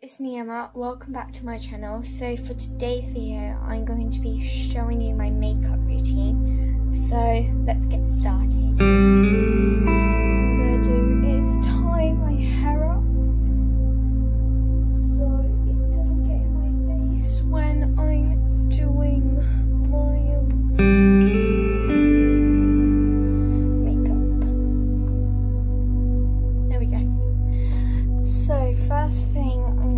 it's me Emma, welcome back to my channel. So for today's video I'm going to be showing you my makeup routine. So let's get started. I'm going to do is tie my hair up so it doesn't get in my face when I'm doing my So first thing